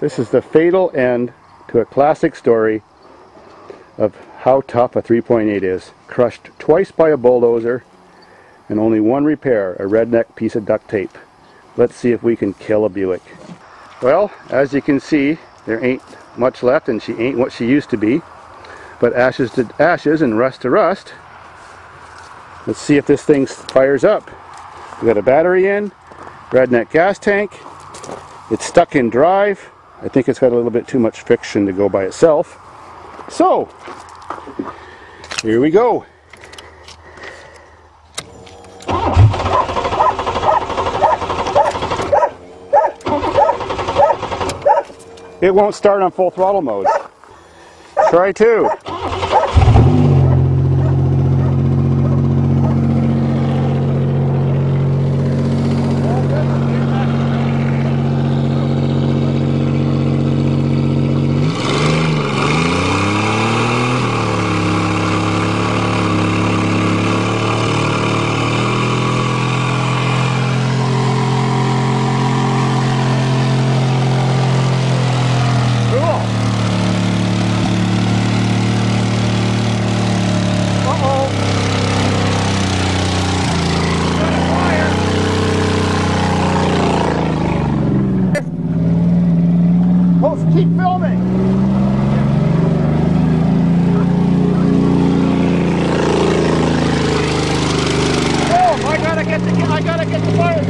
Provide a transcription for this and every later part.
This is the fatal end to a classic story of how tough a 3.8 is. Crushed twice by a bulldozer and only one repair, a redneck piece of duct tape. Let's see if we can kill a Buick. Well, as you can see, there ain't much left and she ain't what she used to be. But ashes to ashes and rust to rust. Let's see if this thing fires up. We got a battery in, redneck gas tank. It's stuck in drive. I think it's got a little bit too much friction to go by itself. So, here we go. It won't start on full throttle mode. Try two. keep filming. Oh, I gotta get the I gotta get the fire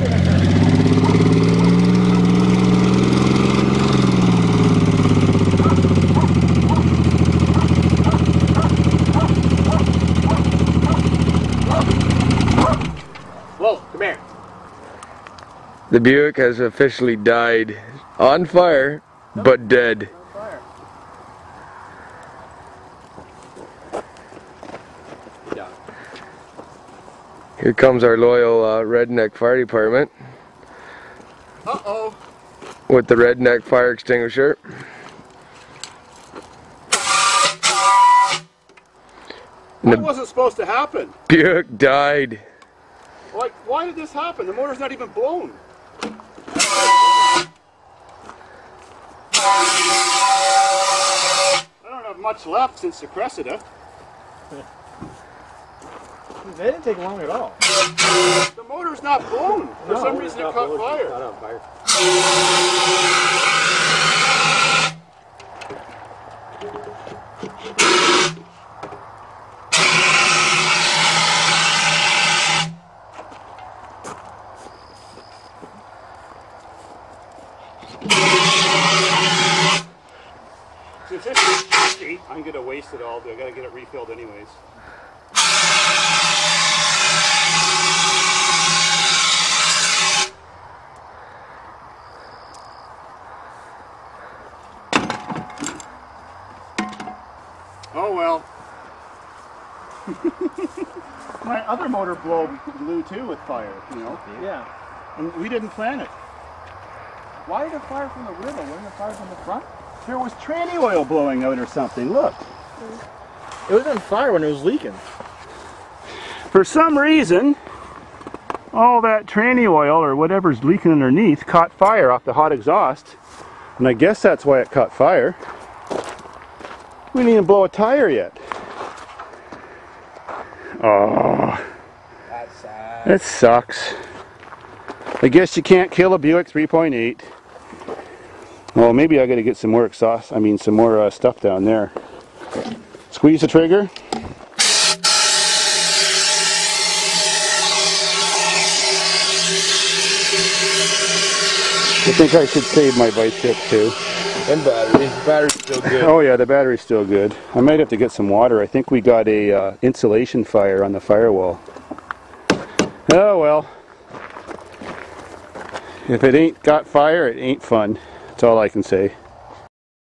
Whoa, come here. The Buick has officially died on fire but dead. Here comes our loyal uh, redneck fire department. Uh-oh. With the redneck fire extinguisher. That wasn't supposed to happen. Buick died. Like, why did this happen? The motor's not even blown. I don't have much left since the Cressida. They didn't take long at all. The motor's not blown. For no, some reason it caught fire. Not on fire. Since this is I'm gonna waste it all. I gotta get it refilled anyways. Oh well. My other motor blew, blew too with fire, you know? Yeah. And we didn't plan it. Why did it fire from the middle? Wasn't it fire from the front? There was tranny oil blowing out or something. Look. It was on fire when it was leaking. For some reason, all that tranny oil or whatever's leaking underneath caught fire off the hot exhaust. And I guess that's why it caught fire. We didn't even blow a tire yet. Oh. It sucks. I guess you can't kill a Buick 3.8. Well, maybe I got to get some more exhaust. I mean, some more uh, stuff down there. Squeeze the trigger. I think I should save my bike tip too. And battery. Battery's still good. Oh yeah, the battery's still good. I might have to get some water. I think we got a uh, insulation fire on the firewall. Oh well. If it ain't got fire, it ain't fun. That's all I can say.